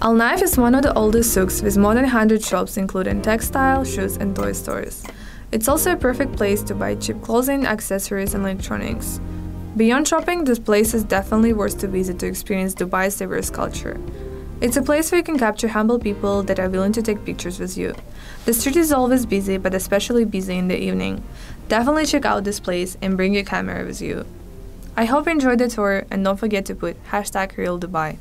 Al Naif is one of the oldest souks with more than 100 shops including textile, shoes and toy stores. It's also a perfect place to buy cheap clothing, accessories and electronics. Beyond shopping, this place is definitely worth to visit to experience Dubai's diverse culture. It's a place where you can capture humble people that are willing to take pictures with you. The street is always busy, but especially busy in the evening. Definitely check out this place and bring your camera with you. I hope you enjoyed the tour and don't forget to put hashtag Real Dubai.